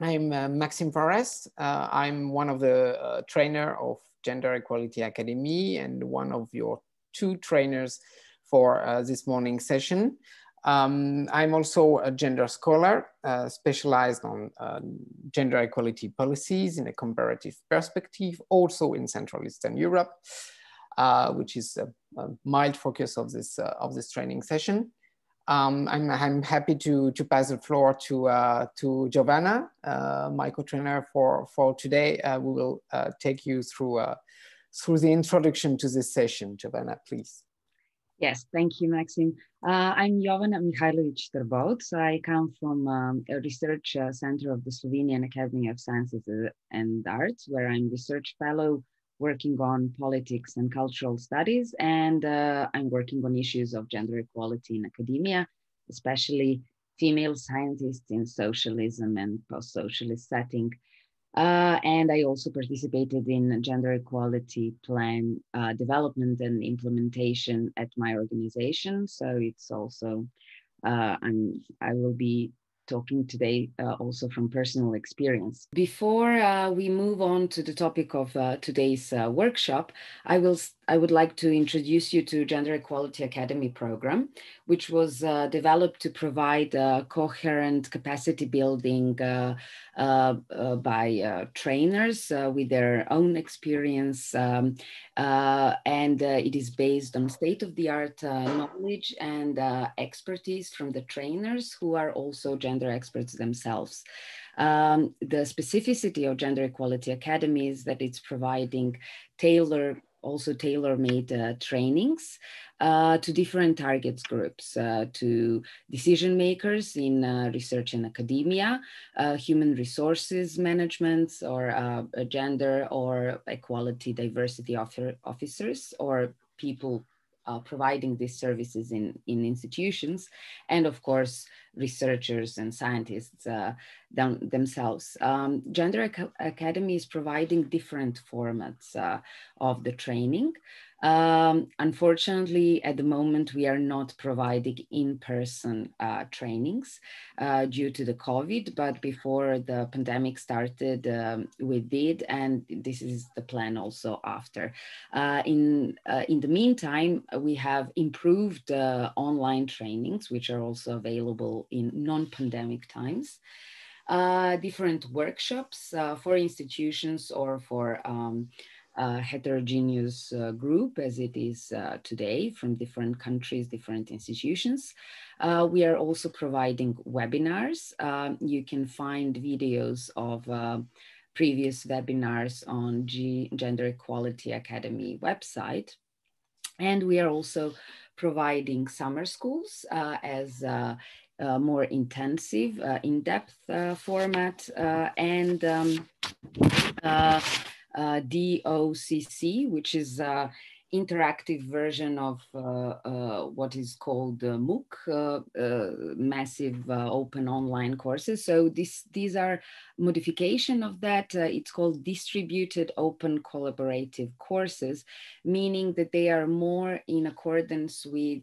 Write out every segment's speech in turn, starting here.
I'm uh, Maxime Forest. Uh, I'm one of the uh, trainer of Gender Equality Academy and one of your two trainers for uh, this morning session. Um, I'm also a gender scholar uh, specialized on uh, gender equality policies in a comparative perspective, also in Central Eastern Europe, which is a, a, mild focus of this, of this training session. Um, I'm, I'm, happy to, to pass the floor to, uh, to Giovanna, uh, my co-trainer for, for today. Uh, we will uh, take you through, uh, through the introduction to this session. Giovanna, please. Yes, thank you, Maxim. Uh, I'm Jovana Mihailovic Trbovc. I come from um, a research center of the Slovenian Academy of Sciences and Arts, where I'm research fellow working on politics and cultural studies, and uh, I'm working on issues of gender equality in academia, especially female scientists in socialism and post-socialist setting. Uh, and I also participated in gender equality plan uh, development and implementation at my organization. So it's also, uh, I'm, I will be talking today uh, also from personal experience. Before uh, we move on to the topic of uh, today's uh, workshop, I will I would like to introduce you to Gender Equality Academy program, which was uh, developed to provide uh, coherent capacity building uh, uh, uh, by trainers with their own experience. Um, and it is based on state-of-the-art knowledge and expertise from the trainers who are also gender experts themselves. Um, the specificity of Gender Equality Academy is that it's providing tailor, also tailor-made uh, trainings uh, to different targets groups, uh, to decision makers in uh, research and academia, uh, human resources management, or gender or equality diversity officers, or people uh, providing these services in, in institutions, and of course, researchers and scientists uh, them, themselves. Um, Gender Ac Academy is providing different formats uh, of the training. Um, unfortunately, at the moment, we are not providing in-person uh, trainings uh, due to the COVID, but before the pandemic started, um, we did, and this is the plan also after. Uh, in, uh, in the meantime, we have improved uh, online trainings, which are also available in non-pandemic times. Uh, different workshops for institutions or for um, uh, heterogeneous uh, group as it is uh, today from different countries, different institutions. Uh, we are also providing webinars. Um, you can find videos of uh, previous webinars on G Gender Equality Academy website. And we are also providing summer schools uh, as a more intensive, in-depth format and um, uh, DOCC, which is uh, interactive version of uh, uh, what is called MOOC, massive open online courses. So this, these are modification of that. it's called distributed open collaborative courses, meaning that they are more in accordance with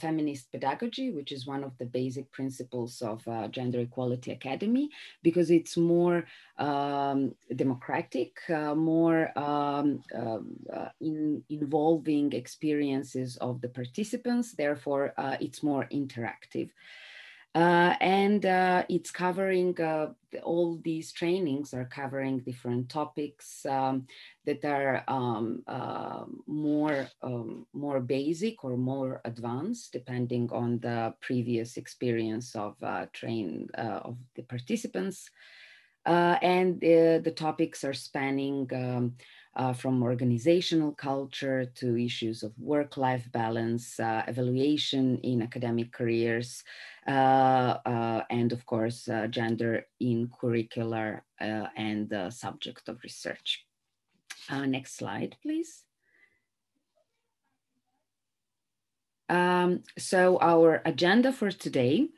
feminist pedagogy, which is one of the basic principles of Gender Equality Academy, because it's more um, democratic, uh, more um, um, uh, in, involving experiences of the participants. Therefore, uh, it's more interactive. Uh, and uh, it's covering all these trainings are covering different topics um, that are um, uh, more um, more basic or more advanced depending on the previous experience of train of the participants uh, and the topics are spanning um, uh, from organizational culture to issues of work-life balance, uh, evaluation in academic careers, uh, uh, and of course, uh, gender in curricular and subject of research. next slide, please. Um, so our agenda for today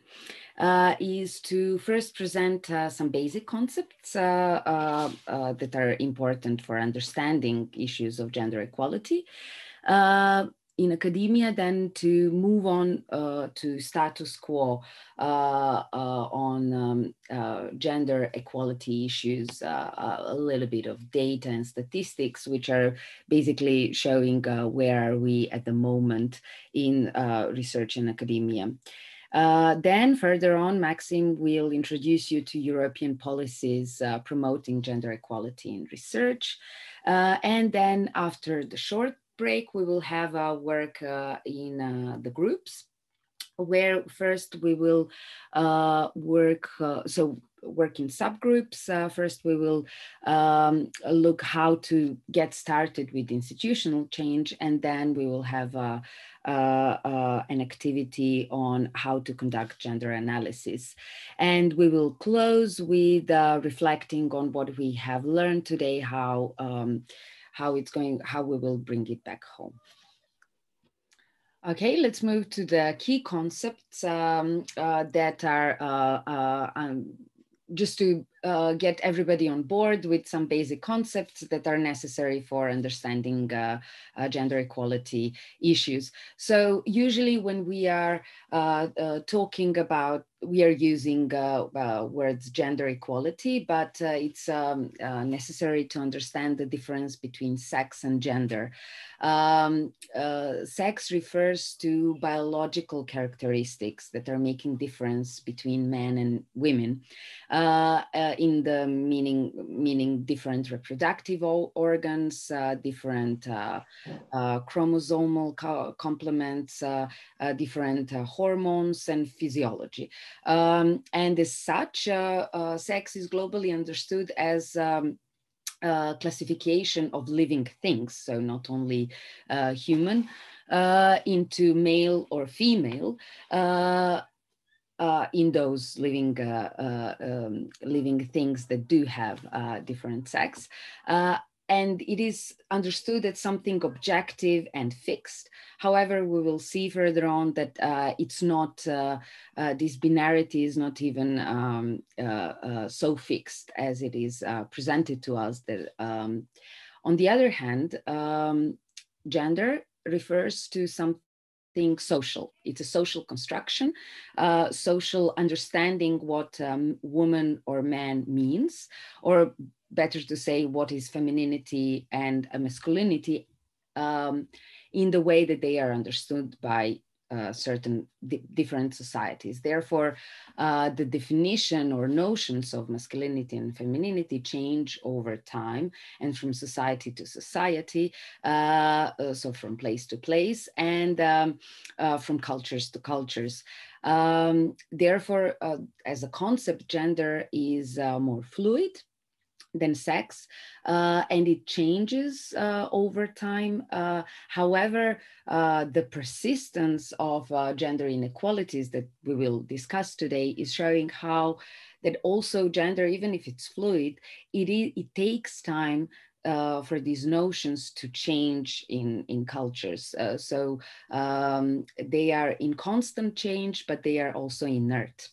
uh, is to first present uh, some basic concepts uh, uh, uh that are important for understanding issues of gender equality. In academia then to move on to status quo on um, gender equality issues, a little bit of data and statistics, which are basically showing where are we at the moment in research and academia. Uh, then further on, Maxim will introduce you to European policies uh, promoting gender equality in research. Uh, and then after the short break, we will have our work uh, in uh, the groups where first we will work, so work in subgroups. Uh, first, we will um, look how to get started with institutional change, and then we will have an activity on how to conduct gender analysis. And we will close with reflecting on what we have learned today, how um, how it's going, how we will bring it back home. Okay, let's move to the key concepts um, uh, that are uh, uh, um, just to uh, get everybody on board with some basic concepts that are necessary for understanding uh, uh, gender equality issues. So usually when we are uh, uh, talking about, we are using uh, words gender equality, but it's um, necessary to understand the difference between sex and gender. Um, sex refers to biological characteristics that are making difference between men and women in the meaning meaning different reproductive organs, uh, different uh, uh, chromosomal co complements, uh, uh, different hormones and physiology. Um, and as such, sex is globally understood as um, uh, classification of living things, so not only uh, human, uh, into male or female, uh, in those living uh, uh, um, living things that do have uh, different sex. Uh, and it is understood as something objective and fixed. However, we will see further on that uh, it's not, this binarity is not even um, so fixed as it is presented to us. That, um, on the other hand, um, gender refers to some think social. It's a social construction, uh, social understanding what um, woman or man means, or better to say, what is femininity and masculinity um, in the way that they are understood by uh, certain di different societies. Therefore, uh, the definition or notions of masculinity and femininity change over time and from society to society, uh, uh so from place to place and um, uh, from cultures to cultures. Um, therefore, as a concept, gender is more fluid than sex, uh, and it changes uh, over time. Uh, however, uh, the persistence of uh, gender inequalities that we will discuss today is showing how that also gender, even if it's fluid, it, it takes time uh, for these notions to change in, in cultures. Uh, so um, they are in constant change, but they are also inert.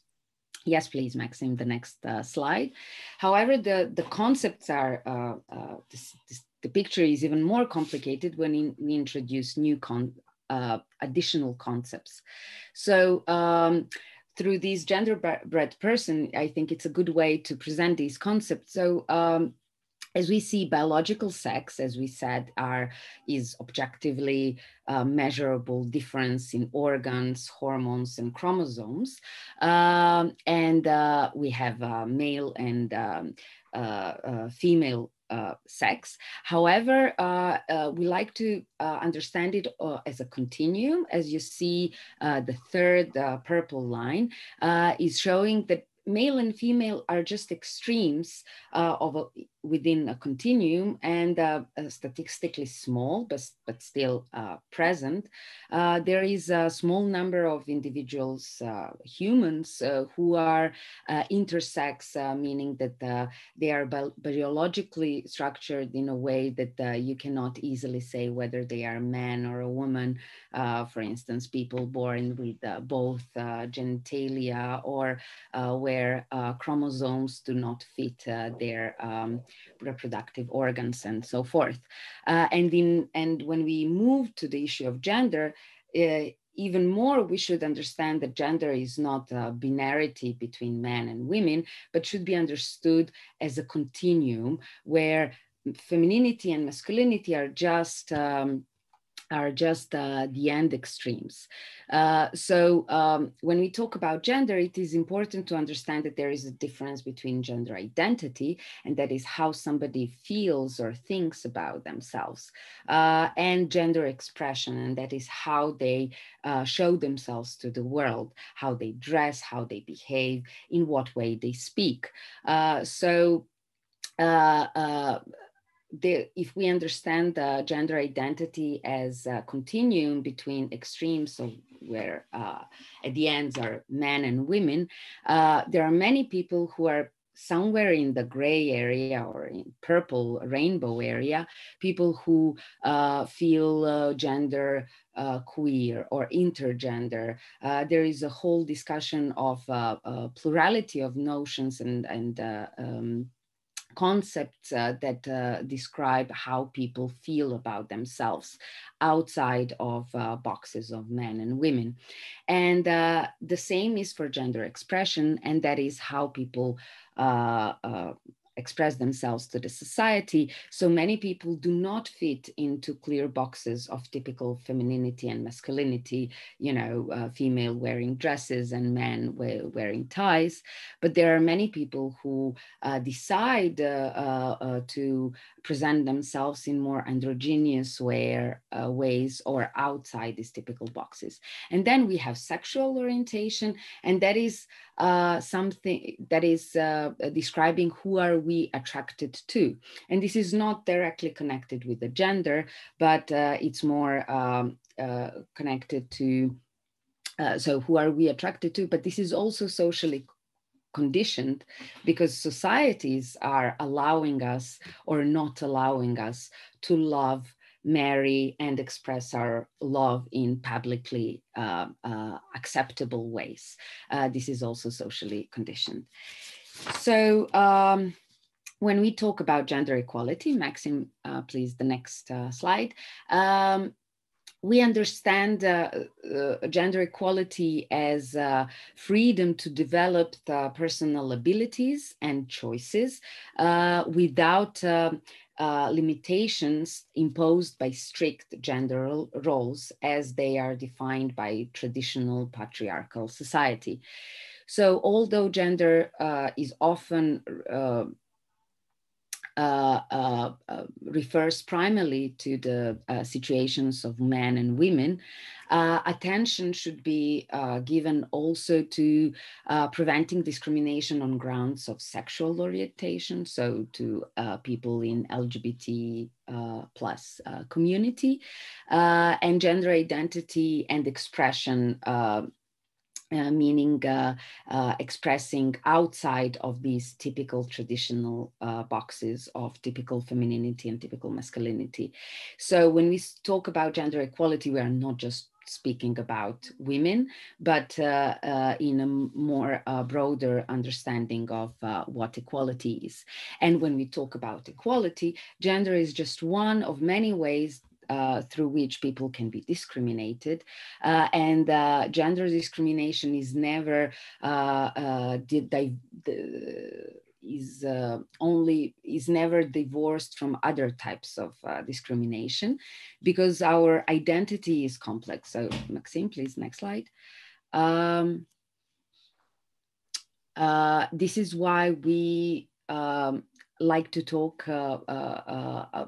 Yes, please, Maxim, the next uh, slide. However, the, the concepts are, uh, uh, this, this, the picture is even more complicated when in, we introduce new con uh, additional concepts. So um, through this genderbread person, I think it's a good way to present these concepts. So um, as we see biological sex as we said are is objectively uh, measurable difference in organs hormones and chromosomes um, and uh, we have uh, male and um, uh, uh, female uh, sex. However, uh, uh, we like to understand it as a continuum. As you see, the third purple line is showing that male and female are just extremes of a, within a continuum and uh, statistically small, but, but still uh, present, uh, there is a small number of individuals, uh, humans, uh, who are uh, intersex, meaning that they are bi biologically structured in a way that you cannot easily say whether they are a man or a woman. for instance, people born with both genitalia or where chromosomes do not fit their um, reproductive organs and so forth. Uh, and, in, and when we move to the issue of gender, uh, even more, we should understand that gender is not a binarity between men and women, but should be understood as a continuum where femininity and masculinity are just um, are just uh, the end extremes. Uh, so um, when we talk about gender, it is important to understand that there is a difference between gender identity, and that is how somebody feels or thinks about themselves, uh, and gender expression, and that is how they uh, show themselves to the world, how they dress, how they behave, in what way they speak. Uh, so uh, the, if we understand gender identity as a continuum between extremes where uh, at the ends are men and women, uh, there are many people who are somewhere in the gray area or in purple rainbow area, people who uh, feel uh, gender uh, queer or intergender. Uh, there is a whole discussion of uh, plurality of notions and, and um, concepts uh, that uh, describe how people feel about themselves outside of uh, boxes of men and women. And the same is for gender expression, and that is how people express themselves to the society. So many people do not fit into clear boxes of typical femininity and masculinity, you know, uh, female wearing dresses and men wearing ties. But there are many people who uh, decide uh, uh, uh to present themselves in more androgynous uh, ways or outside these typical boxes. And then we have sexual orientation, and that is uh, something that is uh, describing who are we attracted to. And this is not directly connected with the gender, but uh, it's more um, uh, connected to, uh, so who are we attracted to? But this is also socially conditioned because societies are allowing us or not allowing us to love marry and express our love in publicly uh, uh, acceptable ways. Uh, this is also socially conditioned. So um, when we talk about gender equality, Maxim, uh, please, the next uh, slide. Um, we understand uh, uh, gender equality as uh, freedom to develop personal abilities and choices without um, uh, limitations imposed by strict gender roles as they are defined by traditional patriarchal society. So although gender uh, is often uh, Uh, uh, uh, refers primarily to the uh, situations of men and women, uh, attention should be uh, given also to preventing discrimination on grounds of sexual orientation, so to people in LGBT plus community, and gender identity and expression uh, meaning uh, uh, expressing outside of these typical traditional uh, boxes of typical femininity and typical masculinity. So when we talk about gender equality, we are not just speaking about women, but uh, in a more broader understanding of what equality is. And when we talk about equality, gender is just one of many ways uh, through which people can be discriminated. Uh, and uh, gender discrimination is never uh, uh, the, is uh, only is never divorced from other types of discrimination because our identity is complex. So Maxime, please, next slide. Um, this is why we um, like to talk uh, uh, uh,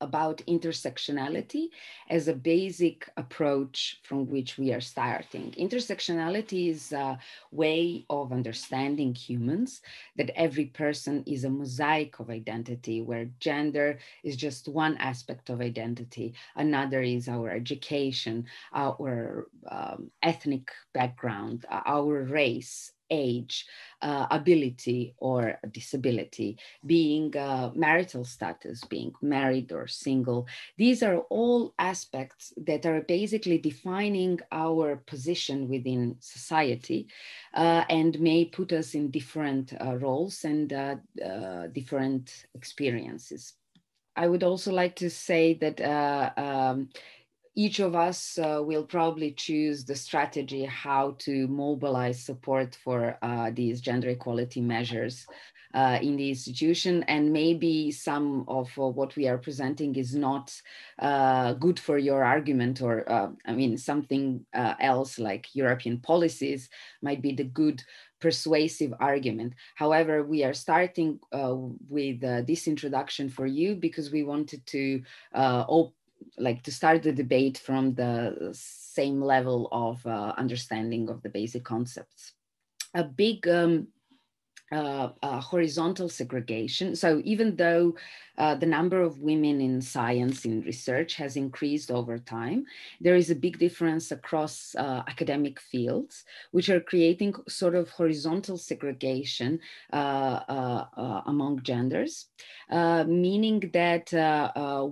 about intersectionality as a basic approach from which we are starting. Intersectionality is a way of understanding humans, that every person is a mosaic of identity, where gender is just one aspect of identity, another is our education, our um, ethnic background, our race, age, uh, ability or disability, being uh, marital status, being married or single. These are all aspects that are basically defining our position within society uh, and may put us in different uh, roles and uh, uh, different experiences. I would also like to say that um, each of us uh, will probably choose the strategy how to mobilize support for uh, these gender equality measures uh, in the institution and maybe some of uh, what we are presenting is not uh, good for your argument or uh, i mean something else like european policies might be the good persuasive argument. However, we are starting uh, with uh, this introduction for you because we wanted to uh, like to start the debate from the same level of uh, understanding of the basic concepts. A big um, uh, uh, horizontal segregation. So even though uh, the number of women in science in research has increased over time. There is a big difference across uh, academic fields, which are creating sort of horizontal segregation uh, among genders, meaning that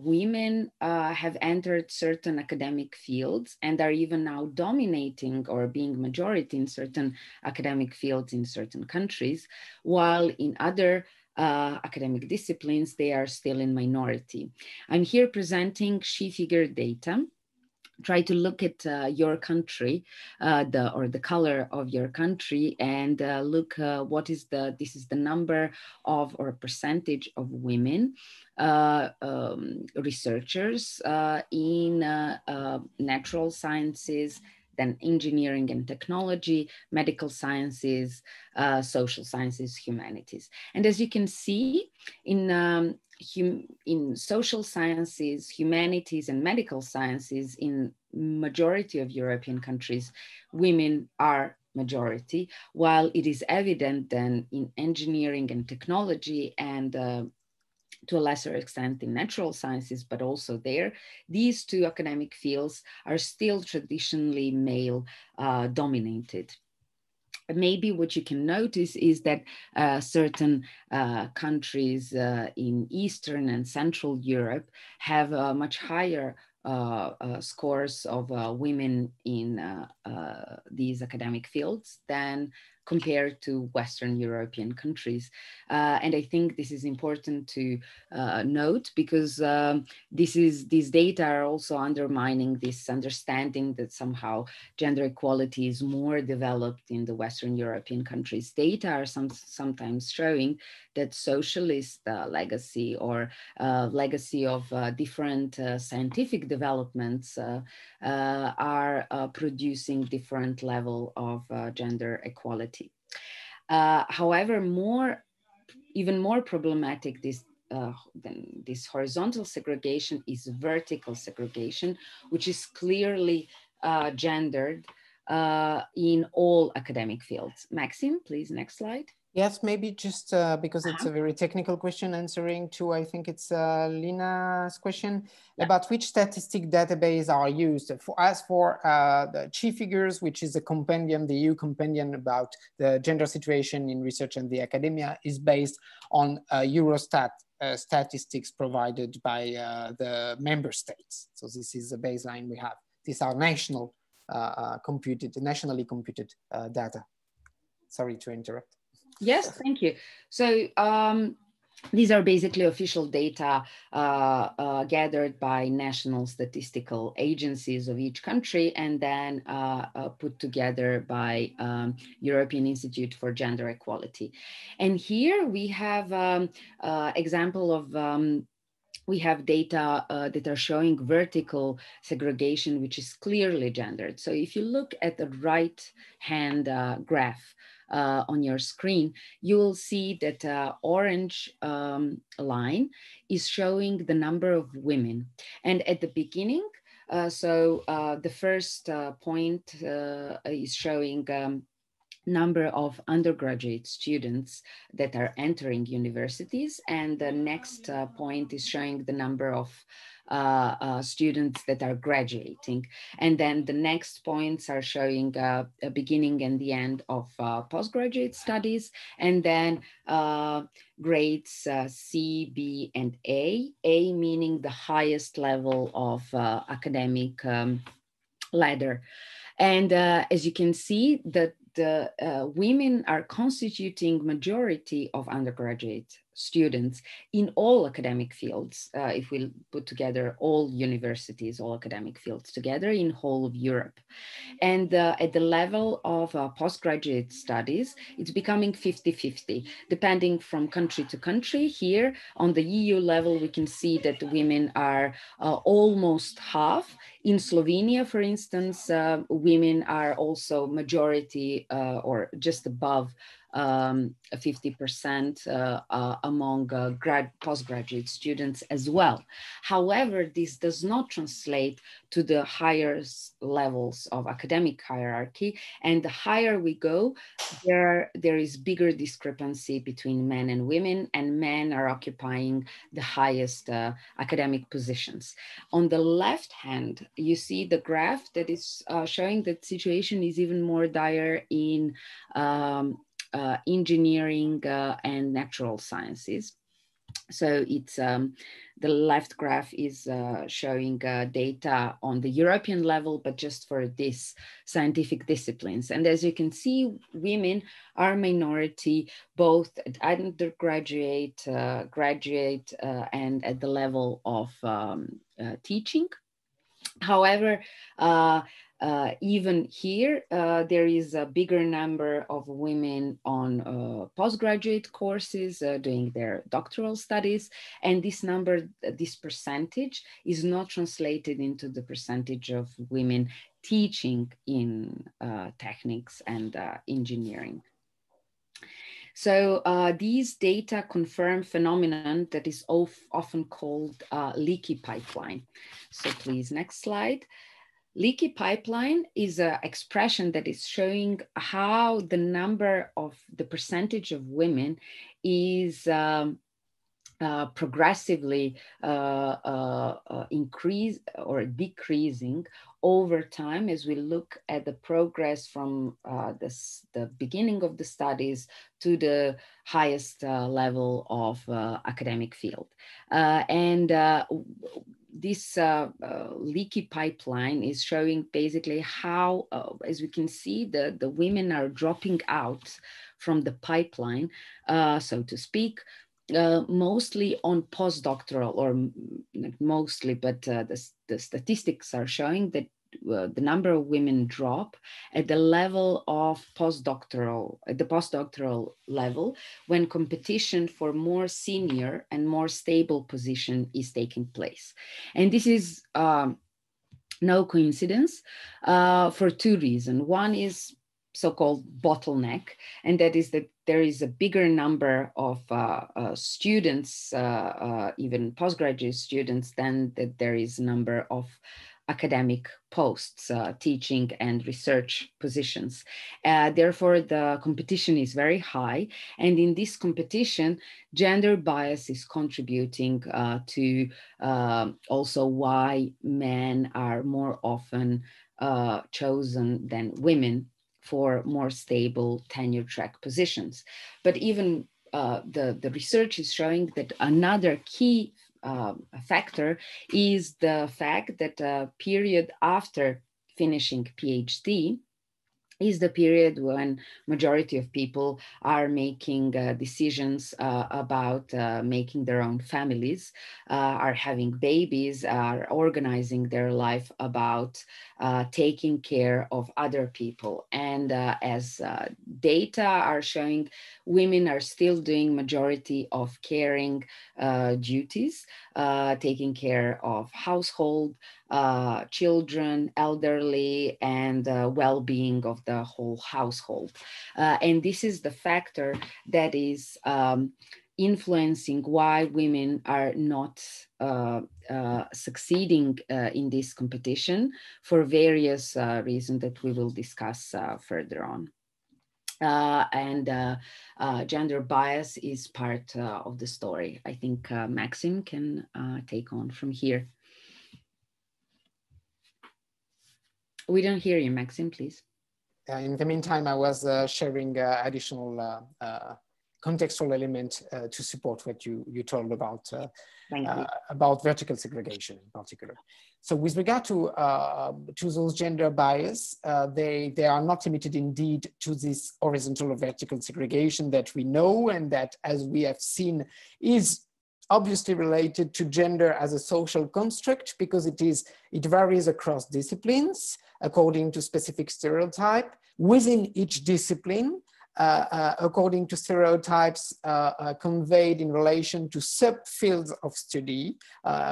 women have entered certain academic fields and are even now dominating or being majority in certain academic fields in certain countries, while in other uh, academic disciplines, they are still in minority. I'm here presenting she figure data try to look at uh, your country uh, the or the color of your country and uh, look uh, what is the this is the number of or percentage of women uh, um, researchers in natural sciences then engineering and technology, medical sciences, uh, social sciences, humanities. And as you can see in, um, in social sciences, humanities and medical sciences in majority of European countries, women are majority, while it is evident then in engineering and technology and uh, to a lesser extent in natural sciences, but also there, these two academic fields are still traditionally male uh, dominated. Maybe what you can notice is that uh, certain uh, countries uh, in Eastern and Central Europe have a much higher uh, uh, scores of women in these academic fields than compared to Western European countries. Uh, and I think this is important to uh, note because um, this is these data are also undermining this understanding that somehow gender equality is more developed in the Western European countries. Data are some, sometimes showing that socialist uh, legacy or uh, legacy of uh, different uh, scientific developments are producing different level of gender equality. Uh, however, more, even more problematic this, uh, than this horizontal segregation is vertical segregation, which is clearly uh, gendered uh, in all academic fields. Maxim, please, next slide. Yes, maybe just uh, because it's uh-huh. a very technical question answering to, I think it's uh, Lina's question yeah. about which statistic database are used. For, as for uh, the She Figures, which is a compendium, the EU compendium about the gender situation in research and the academia is based on uh, Eurostat uh, statistics provided by uh, the member states. So this is the baseline we have. These are national computed, nationally computed data. Sorry to interrupt. Yes, thank you. So um, these are basically official data uh, uh, gathered by national statistical agencies of each country and then uh, uh put together by um, European Institute for Gender Equality. And here we have um, uh, example of um, we have data uh, that are showing vertical segregation, which is clearly gendered. So if you look at the right hand uh, graph, uh, on your screen, you will see that uh, orange um, line is showing the number of women. And at the beginning, uh, so uh, the first uh, point uh, is showing um, number of undergraduate students that are entering universities. And the next point is showing the number of uh, uh, students that are graduating. And then the next points are showing uh, a beginning and the end of uh, postgraduate studies. And then uh, grades C, B, and A. A meaning the highest level of academic um, ladder. And as you can see, the the uh, women are constituting majority of undergraduate students in all academic fields, uh, if we put together all universities, all academic fields together in whole of Europe. And uh, at the level of uh, postgraduate studies, it's becoming 50-50, depending from country to country. Here on the EU level, we can see that women are uh, almost half. In Slovenia, for instance, uh, women are also majority uh, or just above um, 50% uh, uh, among uh, grad, postgraduate students as well. However, this does not translate to the higher levels of academic hierarchy. And the higher we go, there, there is bigger discrepancy between men and women, and men are occupying the highest uh, academic positions. On the left hand, you see the graph that is uh, showing that situation is even more dire in um, uh, engineering uh, and natural sciences. So it's um, the left graph is uh, showing uh, data on the European level, but just for these scientific disciplines. And as you can see, women are minority, both at undergraduate, uh, graduate, uh, and at the level of um, teaching. However, uh, even here, uh, there is a bigger number of women on uh, postgraduate courses uh, doing their doctoral studies. And this number, this percentage is not translated into the percentage of women teaching in uh, techniques and uh, engineering. So uh, these data confirm phenomenon that is of, often called uh, leaky pipeline. So please, next slide. Leaky pipeline is an expression that is showing how the number of the percentage of women is um, uh, progressively uh, uh, uh increase or decreasing over time as we look at the progress from uh, this, the beginning of the studies to the highest uh, level of academic field. and this uh, uh, leaky pipeline is showing basically how, uh, as we can see, the, the women are dropping out from the pipeline, uh, so to speak, uh, mostly on postdoctoral, or mostly, but uh, the, the statistics are showing that uh, the number of women drop at the level of postdoctoral, at the postdoctoral level, when competition for more senior and more stable position is taking place. And this is um, no coincidence uh, for two reasons. One is so-called bottleneck, and that is that there is a bigger number of uh, uh, students, uh, uh even postgraduate students, than that there is number of academic posts, uh, teaching and research positions. Uh, therefore, the competition is very high. And in this competition, gender bias is contributing uh, to um, also why men are more often uh, chosen than women for more stable tenure track positions. But even uh, the, the research is showing that another key uh, factor is the fact that a period after finishing PhD is the period when majority of people are making uh, decisions uh, about uh, making their own families uh, are having babies are organizing their life about uh, taking care of other people. And uh, as data are showing women are still doing majority of caring duties taking care of household uh, children, elderly, and uh, well-being of the whole household. Uh, and this is the factor that is um, influencing why women are not uh, uh, succeeding uh, in this competition for various reasons that we will discuss further on. uh, and uh, uh, gender bias is part uh, of the story. I think uh, Maxim can uh, take on from here. We don't hear you, Maxim, please. Uh, in the meantime, I was uh, sharing uh, additional contextual element to support what you, you told about, about vertical segregation in particular. So with regard to, uh, to those gender bias, uh, they, they are not limited indeed to this horizontal or vertical segregation that we know and that as we have seen is obviously related to gender as a social construct because it is it varies across disciplines according to specific stereotype within each discipline according to stereotypes uh, conveyed in relation to subfields of study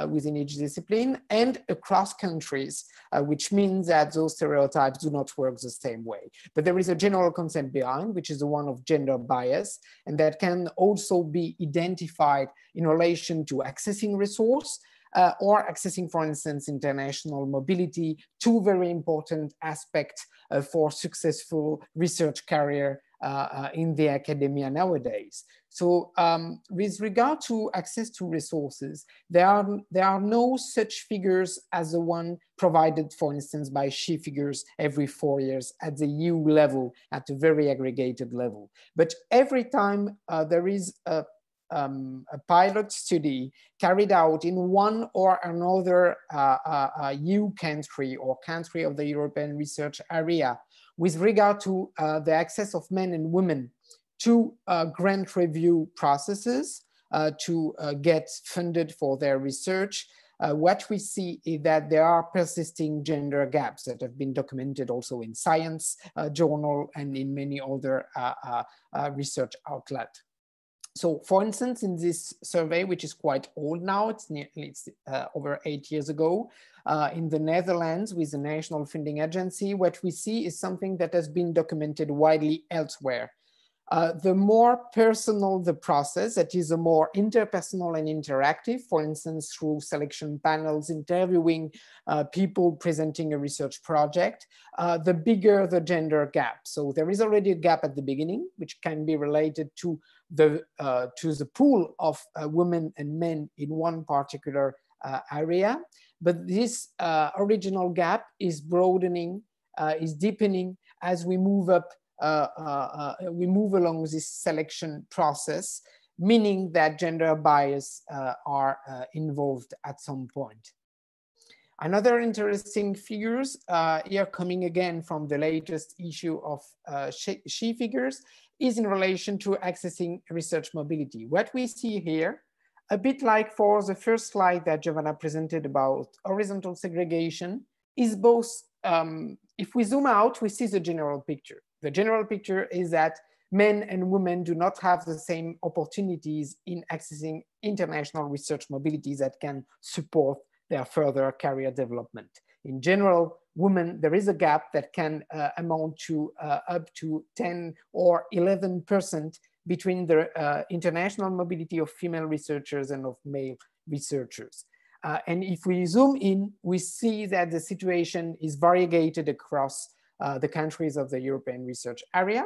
within each discipline and across countries, which means that those stereotypes do not work the same way. But there is a general concept behind, which is the one of gender bias, and that can also be identified in relation to accessing resource, uh, or accessing, for instance, international mobility, two very important aspects uh, for successful research career uh, uh, in the academia nowadays. So um, with regard to access to resources, there are, there are no such figures as the one provided, for instance, by SHE figures every four years at the EU level, at a very aggregated level. But every time uh, there is a um, a pilot study carried out in one or another uh, uh, uh, EU country or country of the European research area with regard to uh, the access of men and women to uh, grant review processes uh, to uh, get funded for their research, uh, what we see is that there are persisting gender gaps that have been documented also in science journal and in many other research outlets. So for instance, in this survey, which is quite old now, it's, nearly, it's uh, over eight years ago, uh, in the Netherlands with the National Funding Agency, what we see is something that has been documented widely elsewhere. Uh, the more personal the process, that is a more interpersonal and interactive, for instance, through selection panels, interviewing uh, people presenting a research project, uh, the bigger the gender gap. So there is already a gap at the beginning, which can be related to the, uh, to the pool of uh, women and men in one particular uh, area. But this original gap is broadening, is deepening as we move up uh, uh, uh, we move along this selection process, meaning that gender bias are involved at some point. Another interesting figures uh, here coming again from the latest issue of uh, SHE figures is in relation to accessing research mobility. What we see here, a bit like for the first slide that Giovanna presented about horizontal segregation, is both, um, if we zoom out, we see the general picture. The general picture is that men and women do not have the same opportunities in accessing international research mobility that can support their further career development. In general, women, there is a gap that can uh, amount to uh, up to 10 or 11% between the uh, international mobility of female researchers and of male researchers. Uh, and if we zoom in, we see that the situation is variegated across uh, the countries of the European research area,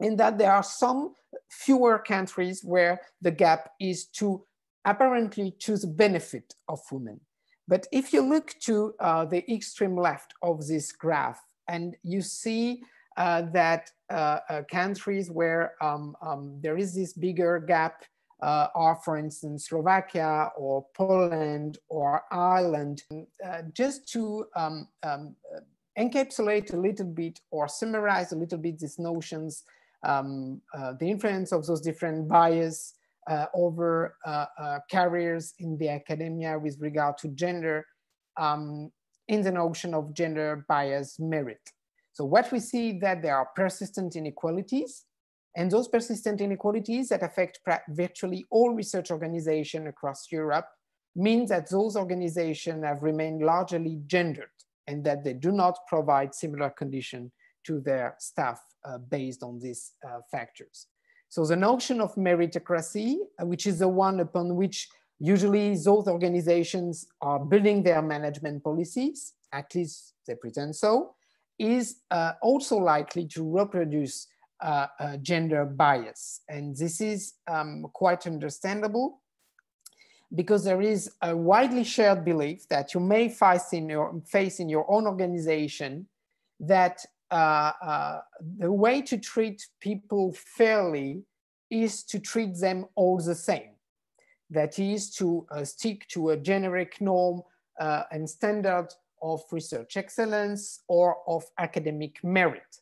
in that there are some fewer countries where the gap is to apparently to the benefit of women. But if you look to uh, the extreme left of this graph and you see uh, that uh, uh countries where um, um, there is this bigger gap uh, are, for instance, Slovakia or Poland or Ireland, just to um, um encapsulate a little bit or summarize a little bit these notions, um, the influence of those different bias uh, over uh, uh careers in the academia with regard to gender um, in the notion of gender bias merit. So what we see is that there are persistent inequalities and those persistent inequalities that affect virtually all research organizations across Europe means that those organizations have remained largely gendered and that they do not provide similar condition to their staff uh, based on these uh, factors. So the notion of meritocracy, uh, which is the one upon which usually those organizations are building their management policies, at least they pretend so, is uh, also likely to reproduce uh, uh, gender bias. And this is um, quite understandable because there is a widely shared belief that you may face in your, face in your own organization that uh, uh, the way to treat people fairly is to treat them all the same. That is to uh, stick to a generic norm and standard of research excellence or of academic merit.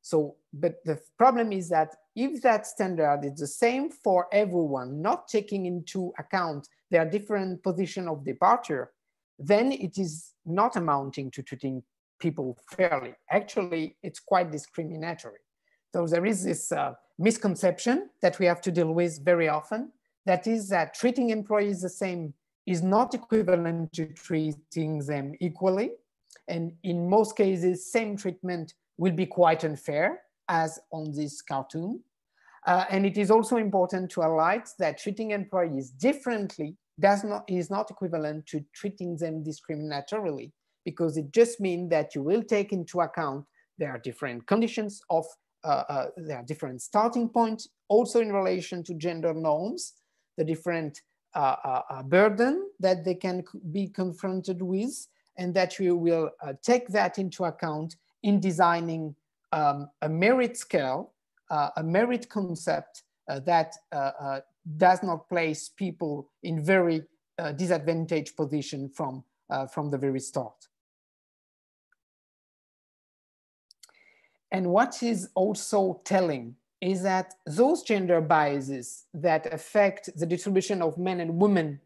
So, but the problem is that if that standard is the same for everyone, not taking into account their different position of departure, then it is not amounting to treating people fairly. Actually, it's quite discriminatory. So there is this uh, misconception that we have to deal with very often. That is that treating employees the same is not equivalent to treating them equally. And in most cases, same treatment will be quite unfair as on this cartoon. Uh, and it is also important to highlight that treating employees differently does not, is not equivalent to treating them discriminatorily because it just means that you will take into account there are different conditions of, uh, uh, there are different starting points also in relation to gender norms, the different uh, burden that they can be confronted with and that we will uh, take that into account in designing um, a merit scale, uh, a merit concept uh, that does not place people in very disadvantaged position from, from the very start. And what is also telling is that those gender biases that affect the distribution of men and women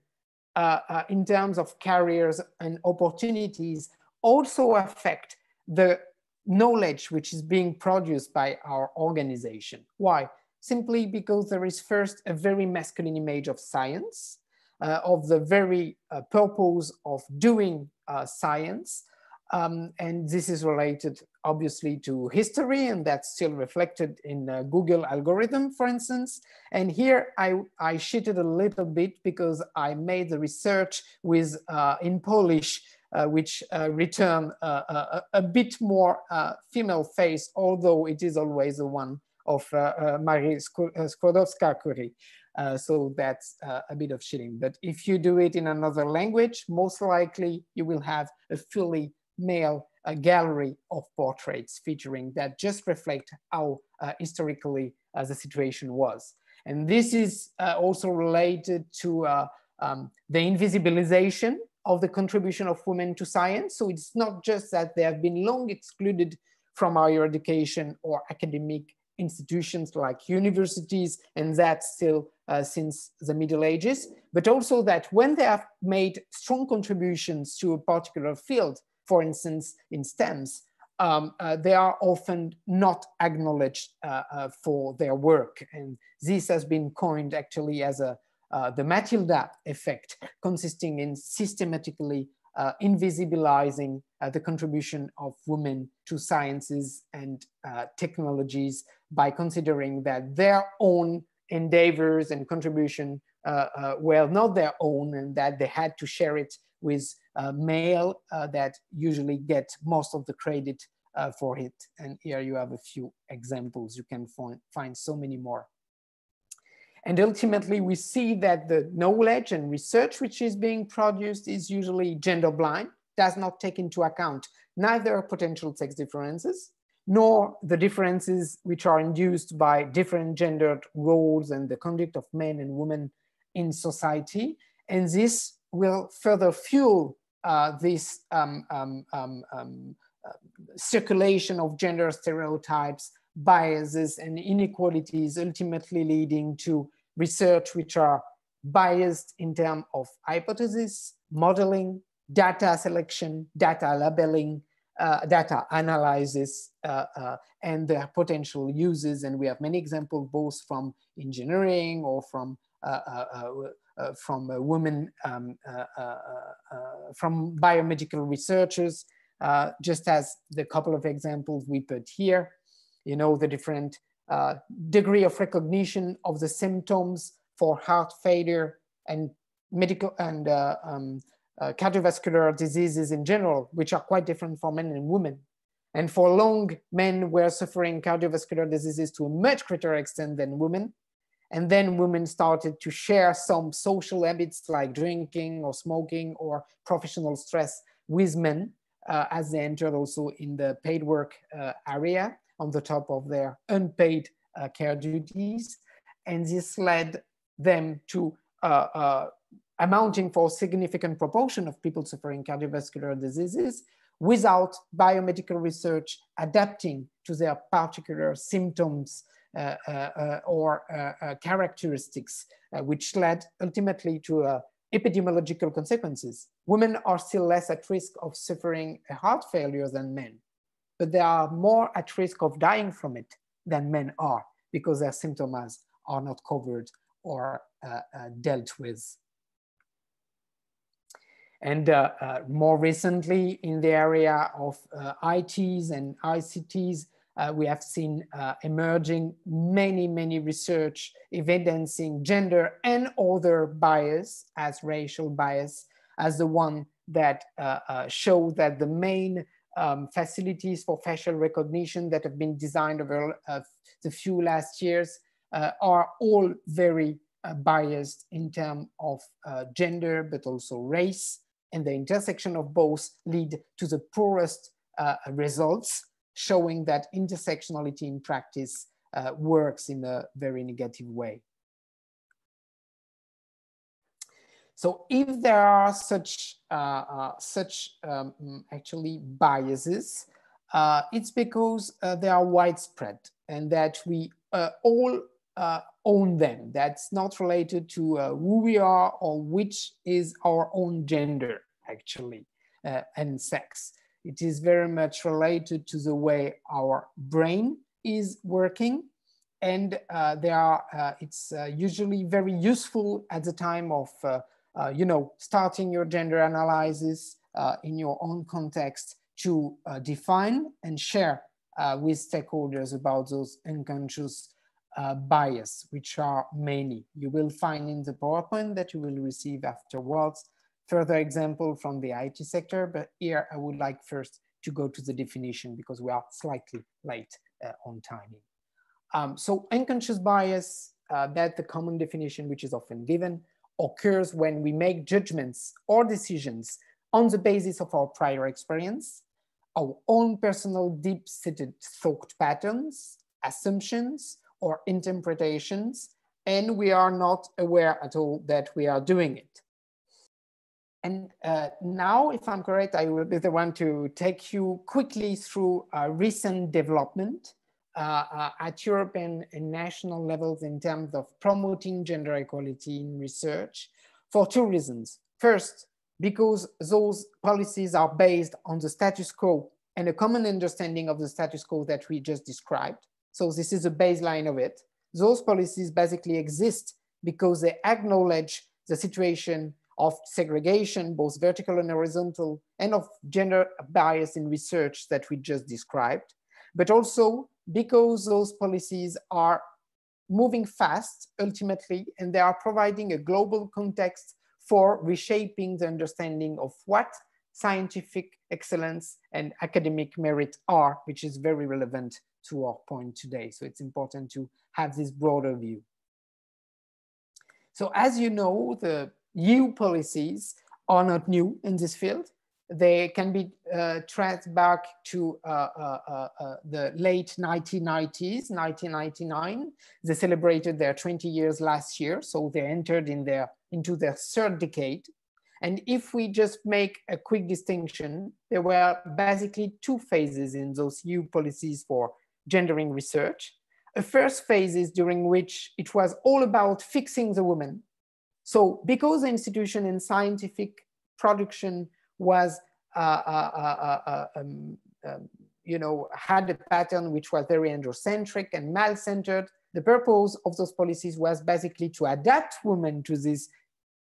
in terms of careers and opportunities also affect the knowledge which is being produced by our organization. Why? Simply because there is first a very masculine image of science, uh, of the very uh, purpose of doing uh, science. Um, and this is related obviously to history and that's still reflected in Google algorithm, for instance. And here I, I cheated a little bit because I made the research with uh, in Polish uh, which uh, return uh, a, a, bit more female face, although it is always the one of Marie Skłodowska-Curie. Uh, so that's uh, a bit of cheating. But if you do it in another language, most likely you will have a fully male uh, gallery of portraits featuring that just reflect how historically the situation was. And this is also related to um, the invisibilization of the contribution of women to science. So it's not just that they have been long excluded from higher education or academic institutions like universities, and that still uh, since the Middle Ages, but also that when they have made strong contributions to a particular field, for instance, in STEMs, um, uh, they are often not acknowledged uh, uh for their work. And this has been coined actually as a uh, the Matilda effect, consisting in systematically uh, invisibilizing uh, the contribution of women to sciences and technologies by considering that their own endeavors and contribution were not their own and that they had to share it with uh, male uh, that usually get most of the credit uh, for it. And here you have a few examples. You can find, find so many more. And ultimately, we see that the knowledge and research which is being produced is usually gender blind, does not take into account neither potential sex differences, nor the differences which are induced by different gendered roles and the conduct of men and women in society. And this will further fuel uh, this um, um, um, um uh, circulation of gender stereotypes biases and inequalities ultimately leading to research which are biased in terms of hypothesis, modeling, data selection, data labeling, uh, data analysis, uh, uh, and their potential uses. And we have many examples both from engineering or from uh, from women, um, from biomedical researchers, just as the couple of examples we put here you know, the different uh, degree of recognition of the symptoms for heart failure and medical and uh, um, uh, cardiovascular diseases in general, which are quite different for men and women. And for long, men were suffering cardiovascular diseases to a much greater extent than women. And then women started to share some social habits like drinking or smoking or professional stress with men uh, as they entered also in the paid work uh, area on the top of their unpaid uh, care duties. And this led them to uh, uh, amounting for a significant proportion of people suffering cardiovascular diseases without biomedical research adapting to their particular symptoms or uh, uh, characteristics, which led ultimately to epidemiological consequences. Women are still less at risk of suffering a heart failure than men, but they are more at risk of dying from it than men are because their symptoms are not covered or dealt with. And uh, uh, more recently, in the area of uh, ITs and ICTs, we have seen emerging many, many research evidencing gender and other bias as racial bias as the one that show that the main um, facilities for facial recognition that have been designed over uh, the few last years uh, are all very uh, biased in terms of gender, but also race and the intersection of both lead to the poorest uh, results, showing that intersectionality in practice uh, works in a very negative way. So if there are such, uh, uh such um, actually biases, uh, it's because uh, they are widespread and that we all own them. That's not related to uh, who we are or which is our own gender, actually, uh, and sex. It is very much related to the way our brain is working. And uh, they are, uh, it's uh, usually very useful at the time of, uh, you know, starting your gender analysis in your own context to define and share with stakeholders about those unconscious uh, bias, which are many. You will find in the PowerPoint that you will receive afterwards further example from the IT sector, but here I would like first to go to the definition because we are slightly late uh, on timing. Um, so unconscious bias, uh, that the common definition which is often given, occurs when we make judgments or decisions on the basis of our prior experience, our own personal deep-seated thought patterns, assumptions, or interpretations, and we are not aware at all that we are doing it. And uh, now, if I'm correct, I will be the one to take you quickly through a recent development uh, uh, at European and national levels in terms of promoting gender equality in research for two reasons. First, because those policies are based on the status quo and a common understanding of the status quo that we just described. So this is a baseline of it. Those policies basically exist because they acknowledge the situation of segregation, both vertical and horizontal, and of gender bias in research that we just described, but also because those policies are moving fast ultimately, and they are providing a global context for reshaping the understanding of what scientific excellence and academic merit are, which is very relevant to our point today. So it's important to have this broader view. So as you know, the EU policies are not new in this field. They can be uh, traced back to uh, uh, uh, uh the late 1990s, 1999. They celebrated their 20 years last year, so they entered in their, into their third decade. And if we just make a quick distinction, there were basically two phases in those EU policies for gendering research. A first phase is during which it was all about fixing the woman. So because the institution in scientific production was, uh, uh, uh, uh um, um, you know, had a pattern which was very androcentric and male-centered, the purpose of those policies was basically to adapt women to this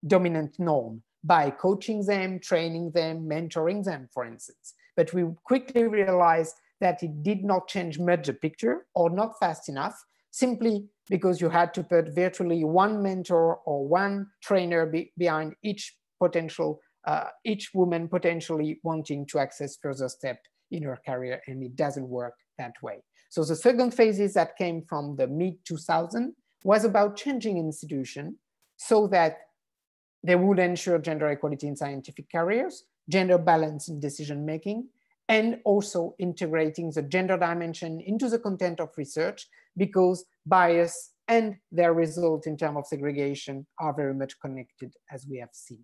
dominant norm by coaching them, training them, mentoring them, for instance. But we quickly realized that it did not change much the picture or not fast enough, simply because you had to put virtually one mentor or one trainer be behind each potential, uh, each woman potentially wanting to access further step in her career and it doesn't work that way. So the second phases that came from the mid 2000 was about changing institution so that they would ensure gender equality in scientific careers, gender balance in decision making, and also integrating the gender dimension into the content of research because bias and their result in terms of segregation are very much connected as we have seen.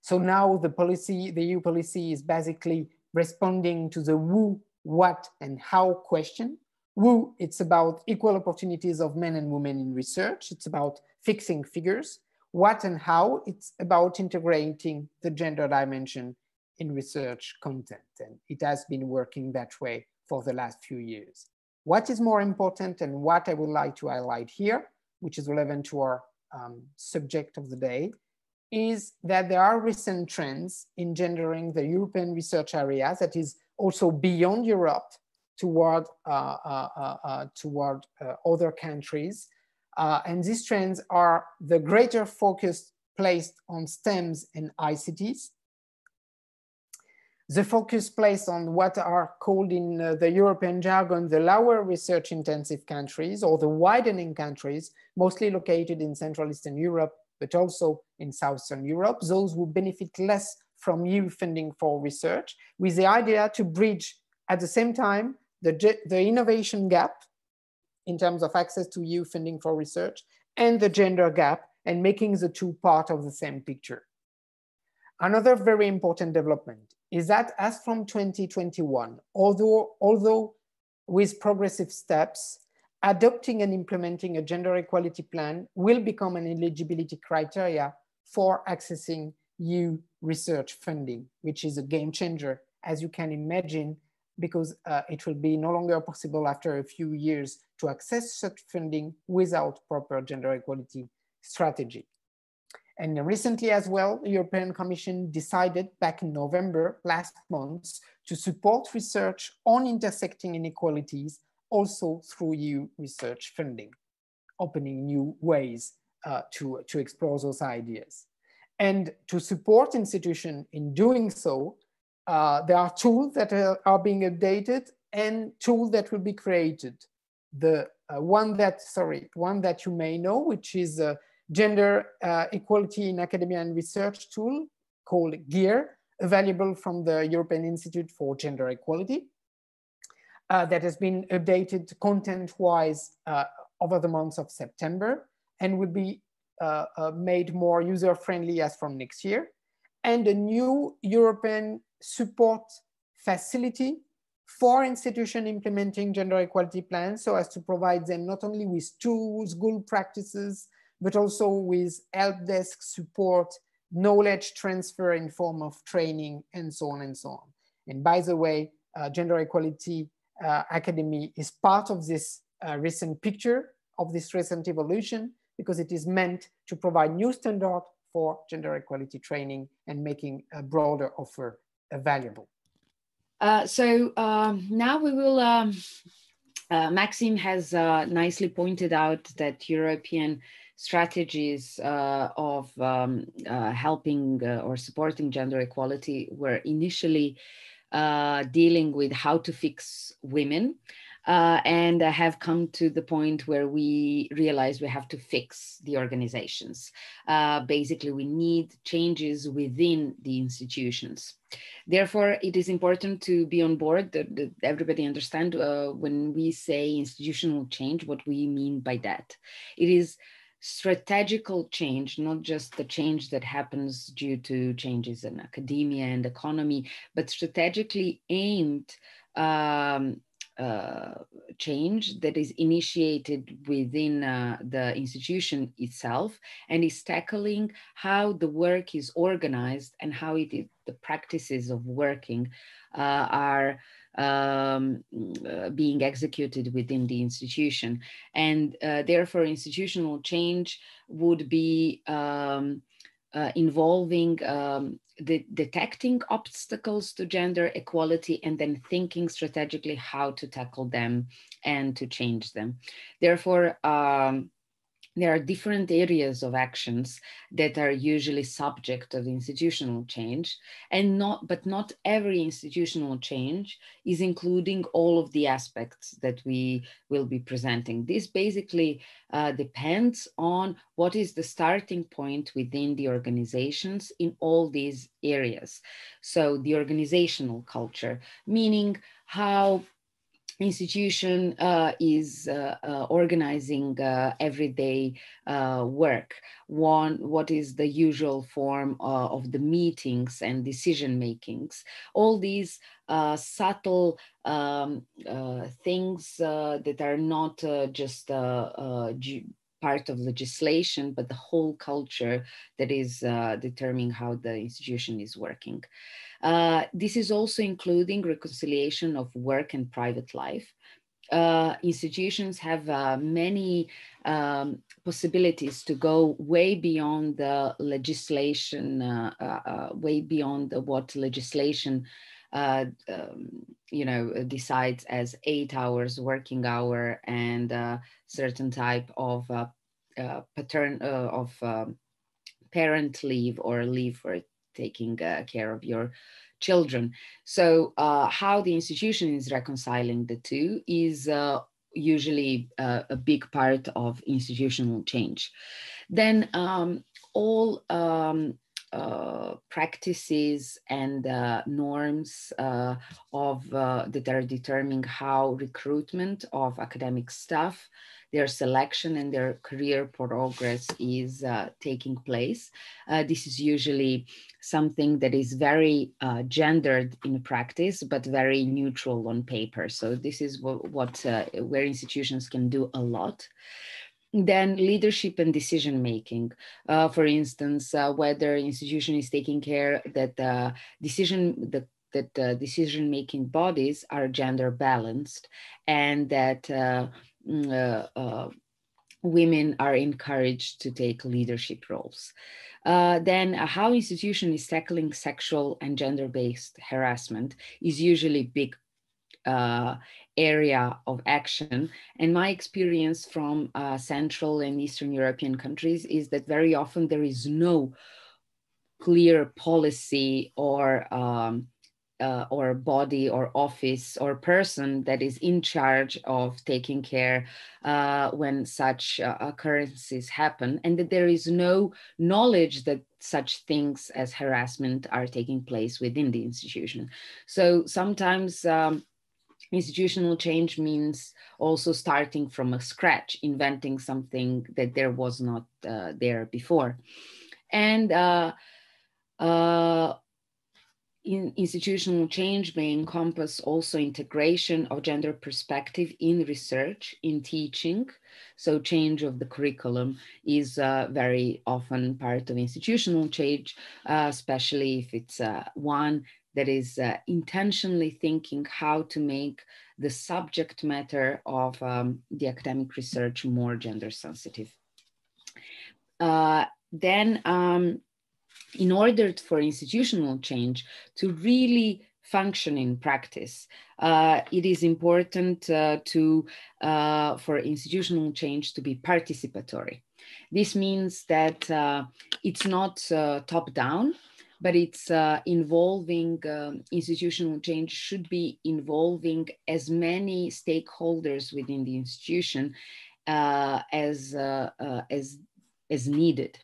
So now the policy, the EU policy is basically responding to the who, what, and how question. Who, it's about equal opportunities of men and women in research. It's about fixing figures. What and how, it's about integrating the gender dimension in research content. And it has been working that way for the last few years. What is more important and what I would like to highlight here, which is relevant to our um, subject of the day, is that there are recent trends in gendering the European research areas that is also beyond Europe toward, uh, uh, uh, uh toward uh, other countries. Uh, and these trends are the greater focus placed on STEMs and ICTs, the focus placed on what are called in uh, the European jargon the lower research intensive countries or the widening countries, mostly located in Central Eastern Europe, but also in Southern Europe, those who benefit less from EU funding for research, with the idea to bridge at the same time the, the innovation gap in terms of access to EU funding for research and the gender gap and making the two part of the same picture. Another very important development is that as from 2021, although, although with progressive steps, adopting and implementing a gender equality plan will become an eligibility criteria for accessing EU research funding, which is a game changer, as you can imagine, because uh, it will be no longer possible after a few years to access such funding without proper gender equality strategy. And recently as well, the European Commission decided back in November last month to support research on intersecting inequalities also through EU research funding, opening new ways uh, to, to explore those ideas. And to support institutions in doing so, uh, there are tools that are, are, being updated and tools that will be created. The uh, one that, sorry, one that you may know, which is uh, gender uh, equality in academia and research tool called GEAR, available from the European Institute for Gender Equality, uh, that has been updated content-wise uh, over the months of September and will be uh, uh, made more user-friendly as from next year. And a new European support facility for institutions implementing gender equality plans so as to provide them not only with tools, good practices, but also with help desk support, knowledge transfer in form of training, and so on and so on. And by the way, uh, Gender Equality uh, Academy is part of this uh, recent picture of this recent evolution because it is meant to provide new standard for gender equality training and making a broader offer available. Uh, so um, now we will, um, uh, Maxime has uh, nicely pointed out that European strategies uh, of um, uh, helping uh, or supporting gender equality were initially uh, dealing with how to fix women. Uh, and have come to the point where we realize we have to fix the organizations. Uh, basically, we need changes within the institutions. Therefore, it is important to be on board that, that everybody understand when we say institutional change, what we mean by that. It is strategical change, not just the change that happens due to changes in academia and economy, but strategically aimed um, uh, change that is initiated within uh, the institution itself and is tackling how the work is organized and how it is, the practices of working uh, are um, uh, being executed within the institution. And uh, therefore, institutional change would be um, uh, involving um, the detecting obstacles to gender equality and then thinking strategically how to tackle them and to change them. Therefore, um, there are different areas of actions that are usually subject of institutional change and not but not every institutional change is including all of the aspects that we will be presenting. This basically uh, depends on what is the starting point within the organizations in all these areas. So the organizational culture meaning how institution uh, is uh, uh, organizing uh, everyday uh, work one what is the usual form uh, of the meetings and decision makings all these subtle um, things that are not just part of legislation, but the whole culture that is determining how the institution is working. Uh, this is also including reconciliation of work and private life. Uh, institutions have uh, many um, possibilities to go way beyond the legislation, uh, uh, way beyond what legislation uh, um, you know, decides as eight hours working hour and certain type of uh, pattern of um, parent leave or leave for taking uh, care of your children. So how the institution is reconciling the two is usually a big part of institutional change. Then um, all um, uh, practices and uh, norms uh, of uh, that are determining how recruitment of academic staff, their selection and their career progress is uh, taking place. this is usually something that is very gendered in practice, but very neutral on paper. So this is what, what where institutions can do a lot then leadership and decision making uh, for instance uh, whether institution is taking care that uh, decision the, that uh, decision making bodies are gender balanced and that uh, uh, women are encouraged to take leadership roles then how institution is tackling sexual and gender-based harassment is usually big uh, area of action. And my experience from uh, Central and Eastern European countries is that very often there is no clear policy or um, uh, or body or office or person that is in charge of taking care uh, when such uh, occurrences happen, and that there is no knowledge that such things as harassment are taking place within the institution. So sometimes um, institutional change means also starting from a scratch, inventing something that there was not uh, there before. And uh, uh, in institutional change may encompass also integration of gender perspective in research, in teaching. So change of the curriculum is uh, very often part of institutional change, uh, especially if it's uh, one that is uh, intentionally thinking how to make the subject matter of um, the academic research more gender sensitive. Uh, then, um, in order for institutional change to really function in practice, uh, it is important uh, to uh, for institutional change to be participatory. This means that uh, it's not uh, top down, but it's uh, involving um, institutional change should be involving as many stakeholders within the institution as as as needed.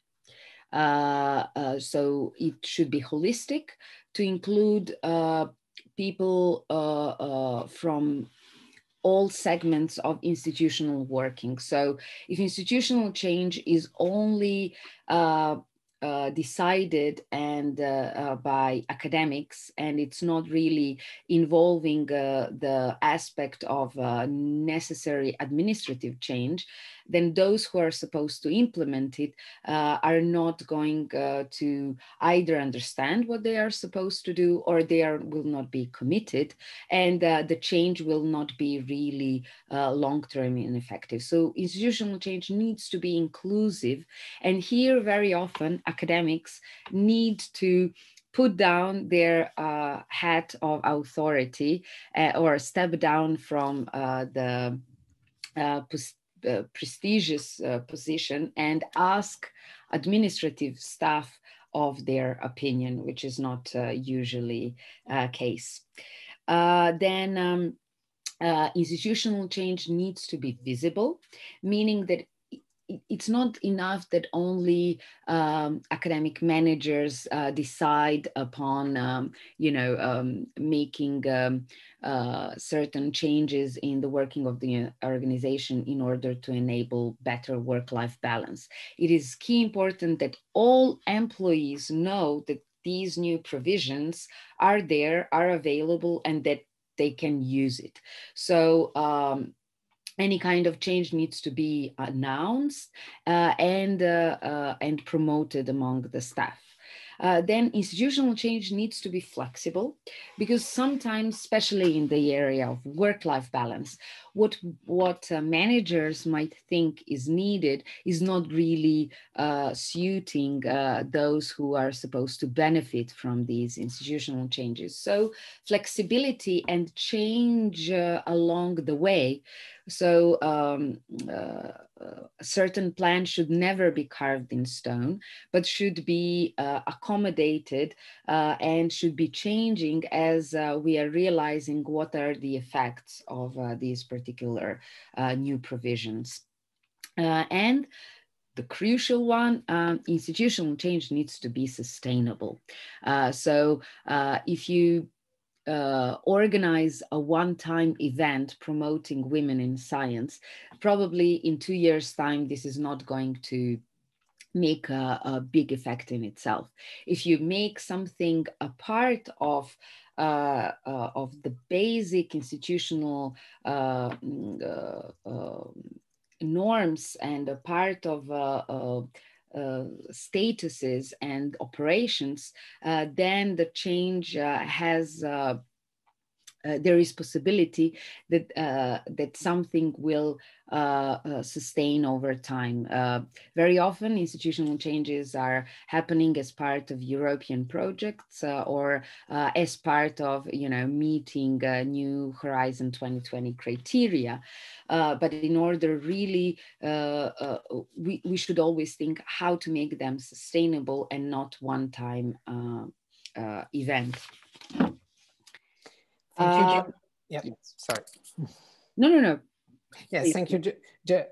Uh, uh, so it should be holistic to include people from all segments of institutional working. So if institutional change is only uh, uh, decided and uh, uh, by academics and it's not really involving uh, the aspect of uh, necessary administrative change then those who are supposed to implement it uh, are not going uh, to either understand what they are supposed to do or they are, will not be committed and uh, the change will not be really uh, long-term and effective. So institutional change needs to be inclusive and here very often academics need to put down their uh, hat of authority uh, or step down from uh, the uh, prestigious uh, position and ask administrative staff of their opinion, which is not uh, usually uh, case. Uh, then um, institutional change needs to be visible, meaning that it's not enough that only um, academic managers uh, decide upon, um, you know, um, making um, uh, certain changes in the working of the organization in order to enable better work-life balance. It is key important that all employees know that these new provisions are there, are available, and that they can use it. So um, any kind of change needs to be announced uh, and, uh, uh, and promoted among the staff. Uh, then institutional change needs to be flexible because sometimes, especially in the area of work-life balance, what, what uh, managers might think is needed is not really uh, suiting uh, those who are supposed to benefit from these institutional changes. So flexibility and change uh, along the way. So um, uh, a certain plan should never be carved in stone, but should be uh, accommodated uh, and should be changing as uh, we are realizing what are the effects of uh, these particular uh, new provisions. Uh, and the crucial one, um, institutional change needs to be sustainable. so if you uh, organize a one-time event promoting women in science, probably in two years' time, this is not going to make a, a big effect in itself. If you make something a part of uh, uh, of the basic institutional uh, mm, uh um, norms and a part of uh, uh, statuses and operations, then the change has uh, there is possibility that uh, that something will uh, uh sustain over time. Uh, very often, institutional changes are happening as part of European projects uh, or as part of you know meeting new Horizon 2020 criteria. but in order really, we we should always think how to make them sustainable and not one-time event. Thank you. Uh, yeah, sorry. No, no, no. Yes, Please. thank you,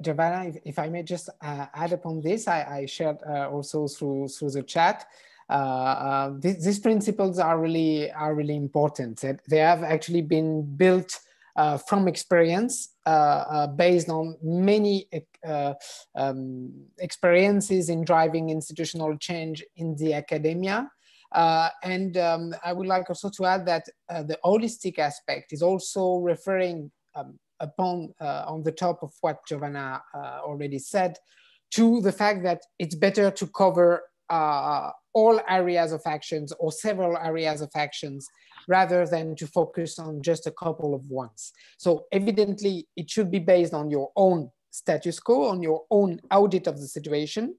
Jovana. If, if, I may just uh, add upon this, I, I shared uh, also through through the chat. Uh, uh th these principles are really are really important. They have actually been built uh, from experience, uh, based on many um, experiences in driving institutional change in the academia. Uh, and um, I would like also to add that uh, the holistic aspect is also referring um, upon uh, on the top of what Jovana uh, already said to the fact that it's better to cover uh, all areas of actions or several areas of actions rather than to focus on just a couple of ones. So evidently it should be based on your own status quo, on your own audit of the situation.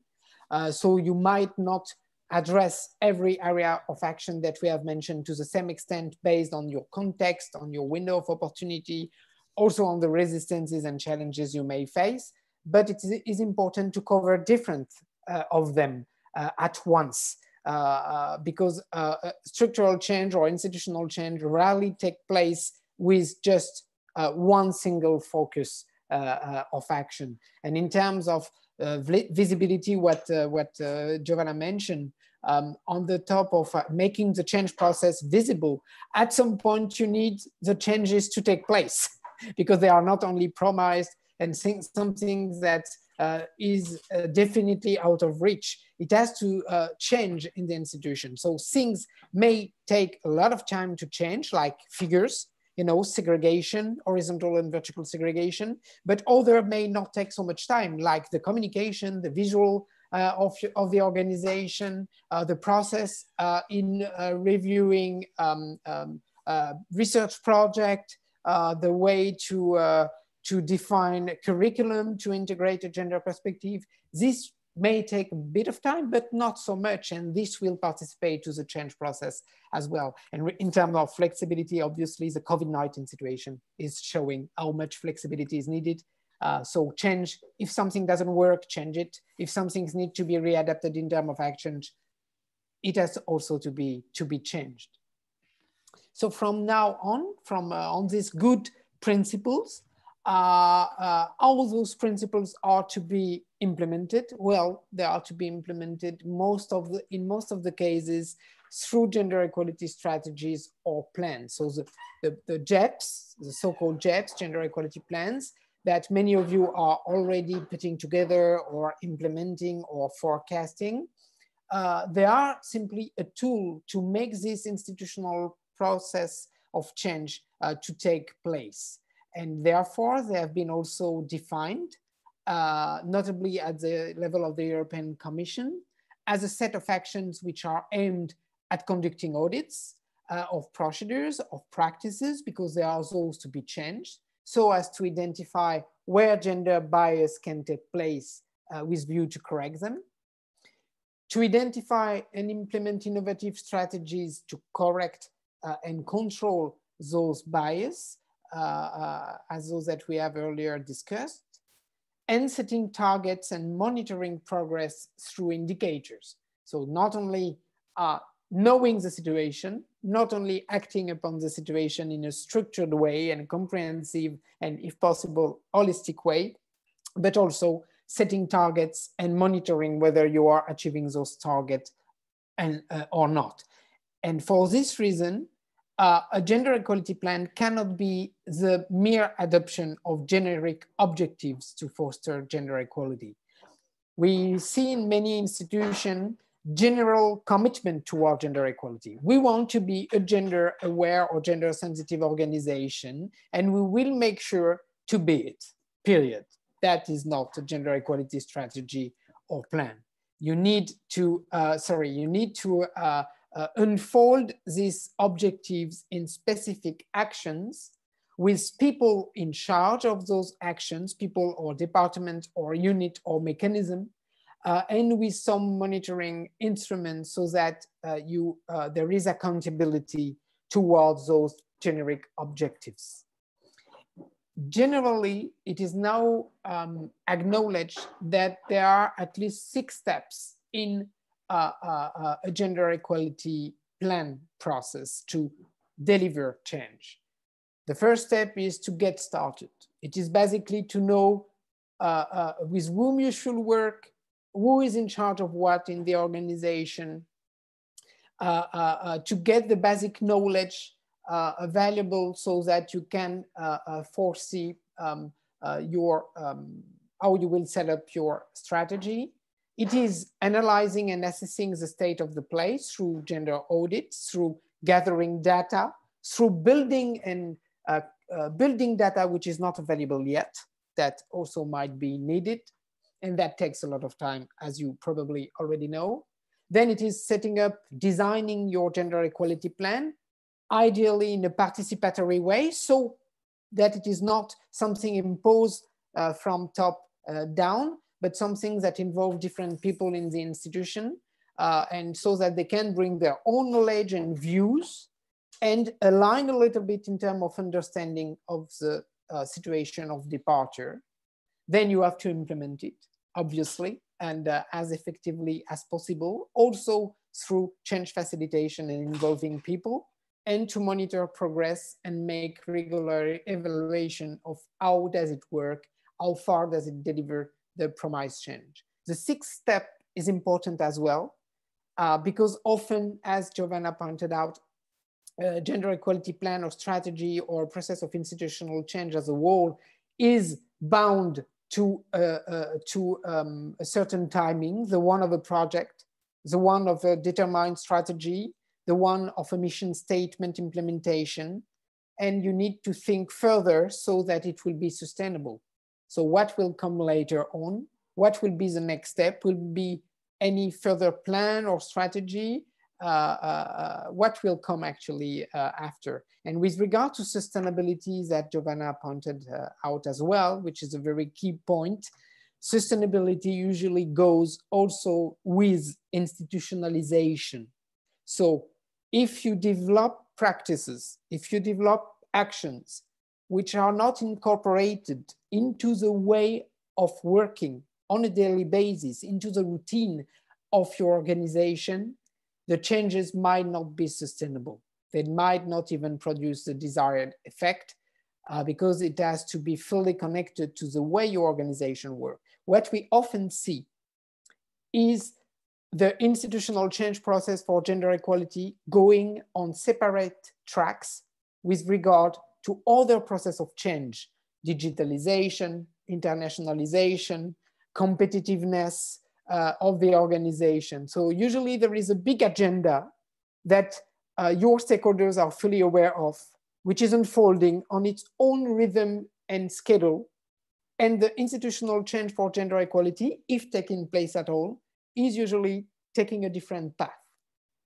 Uh, so you might not address every area of action that we have mentioned to the same extent based on your context, on your window of opportunity, also on the resistances and challenges you may face. But it is important to cover different uh, of them uh, at once uh, uh because uh, uh, structural change or institutional change rarely take place with just one single focus of action. And in terms of visibility, what, what Jovana mentioned, um, on the top of uh, making the change process visible, at some point you need the changes to take place because they are not only promised and something that uh, is uh, definitely out of reach. It has to uh, change in the institution. So things may take a lot of time to change, like figures, you know, segregation, horizontal and vertical segregation, but other may not take so much time, like the communication, the visual of, of the organization, uh, the process uh, in reviewing um, um, research project, the way to, to define curriculum to integrate a gender perspective. This may take a bit of time, but not so much. And this will participate to the change process as well. And in terms of flexibility, obviously the COVID-19 situation is showing how much flexibility is needed Uh, so change, if something doesn't work, change it. If some things need to be readapted in terms of actions, it has also to be, to be changed. So from now on, from uh, on these good principles, uh, uh, all those principles are to be implemented. Well, they are to be implemented most of the, in most of the cases through gender equality strategies or plans. So the, the, the GEPs, the so-called GEPs, gender equality plans, that many of you are already putting together or implementing or forecasting, uh, they are simply a tool to make this institutional process of change uh, to take place. And therefore, they have been also defined, uh, notably at the level of the European Commission, as a set of actions which are aimed at conducting audits uh, of procedures, of practices, because there are those to be changed, so as to identify where gender bias can take place uh, with view to correct them, to identify and implement innovative strategies to correct uh, and control those bias, uh, uh, as those that we have earlier discussed, and setting targets and monitoring progress through indicators. So not only knowing the situation, not only acting upon the situation in a structured way and comprehensive and if possible, holistic way, but also setting targets and monitoring whether you are achieving those targets and, uh, or not. And for this reason, uh, a gender equality plan cannot be the mere adoption of generic objectives to foster gender equality. We see in many institutions general commitment toward gender equality. We want to be a gender aware or gender sensitive organization, and we will make sure to be it, period. That is not a gender equality strategy or plan. You need to, uh, sorry, you need to uh, uh, unfold these objectives in specific actions with people in charge of those actions, people or department or unit or mechanism uh, and with some monitoring instruments so that uh, you, uh, there is accountability towards those generic objectives. Generally, it is now um, acknowledged that there are at least six steps in uh, uh, uh, a gender equality plan process to deliver change. The first step is to get started. It is basically to know with whom you should work, who is in charge of what in the organization, uh, uh, uh, to get the basic knowledge uh, available so that you can uh, uh, foresee um, your um, how you will set up your strategy. It is analyzing and assessing the state of the place through gender audits, through gathering data, through building and building data which is not available yet, that also might be needed and that takes a lot of time, as you probably already know. Then it is setting up, designing your gender equality plan, ideally in a participatory way, so that it is not something imposed uh, from top uh, down, but something that involve different people in the institution, uh, and so that they can bring their own knowledge and views and align a little bit in terms of understanding of the uh, situation of departure. Then you have to implement it obviously, and uh, as effectively as possible, also through change facilitation and involving people, and to monitor progress and make regular evaluation of how does it work, how far does it deliver the promised change. The sixth step is important as well, uh, because often, as Jovana pointed out, uh, gender equality plan or strategy or process of institutional change as a whole is bound to, uh, uh, to um, a certain timing, the one of a project, the one of a determined strategy, the one of a mission statement implementation, and you need to think further so that it will be sustainable. So what will come later on? What will be the next step? Will be any further plan or strategy? Uh, uh, uh, what will come actually after. And with regard to sustainability that Jovana pointed out as well, which is a very key point, sustainability usually goes also with institutionalization. So if you develop practices, if you develop actions which are not incorporated into the way of working on a daily basis, into the routine of your organization, the changes might not be sustainable. They might not even produce the desired effect uh, because it has to be fully connected to the way your organization works. What we often see is the institutional change process for gender equality going on separate tracks with regard to other process of change, digitalization, internationalization, competitiveness uh, of the organization. So usually there is a big agenda that uh, your stakeholders are fully aware of, which is unfolding on its own rhythm and schedule. And the institutional change for gender equality, if taking place at all, is usually taking a different path.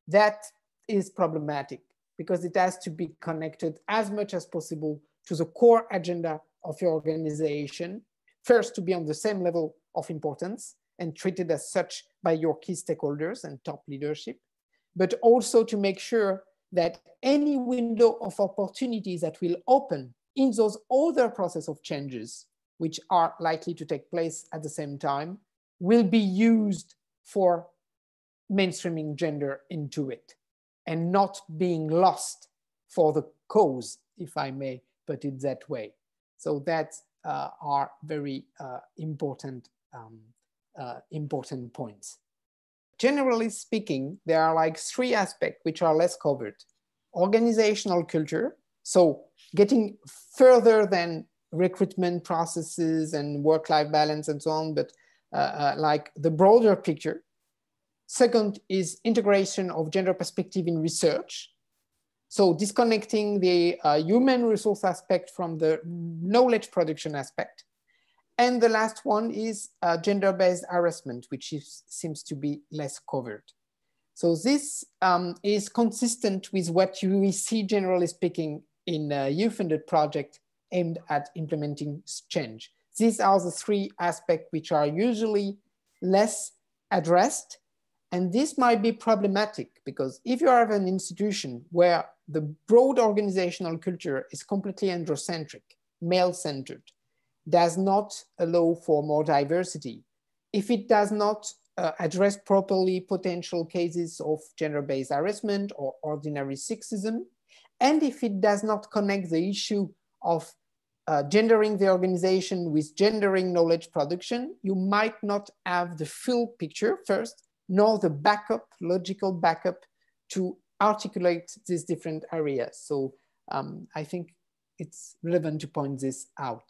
That is problematic because it has to be connected as much as possible to the core agenda of your organization. First, to be on the same level of importance and treated as such by your key stakeholders and top leadership, but also to make sure that any window of opportunities that will open in those other process of changes, which are likely to take place at the same time, will be used for mainstreaming gender into it and not being lost for the cause, if I may put it that way. So that uh, are very uh, important, um, uh, important points. Generally speaking, there are like three aspects which are less covered. Organizational culture, so getting further than recruitment processes and work-life balance and so on, but uh, uh, like the broader picture, Second is integration of gender perspective in research. So disconnecting the uh, human resource aspect from the knowledge production aspect. And the last one is uh, gender-based harassment, which is, seems to be less covered. So this um, is consistent with what you see, generally speaking, in a EU-funded project aimed at implementing change. These are the three aspects which are usually less addressed and this might be problematic because if you have an institution where the broad organizational culture is completely androcentric, male-centered, does not allow for more diversity, if it does not uh, address properly potential cases of gender-based harassment or ordinary sexism, and if it does not connect the issue of uh, gendering the organization with gendering knowledge production, you might not have the full picture first, nor the backup, logical backup to articulate these different areas. So um, I think it's relevant to point this out.